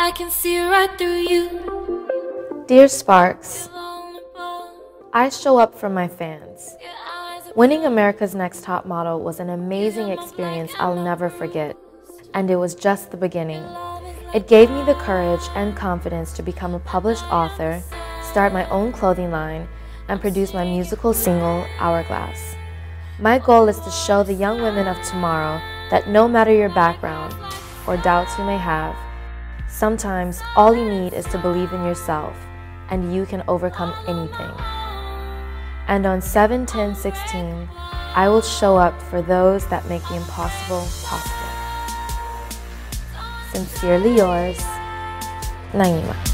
I can see right through you. Dear Sparks, I show up for my fans. Winning America's Next Top Model was an amazing experience I'll never forget, and it was just the beginning. It gave me the courage and confidence to become a published author, start my own clothing line, and produce my musical single, Hourglass. My goal is to show the young women of tomorrow that no matter your background or doubts you may have, sometimes all you need is to believe in yourself and you can overcome anything. And on 7 10 16, I will show up for those that make the impossible possible. Sincerely yours, Naima.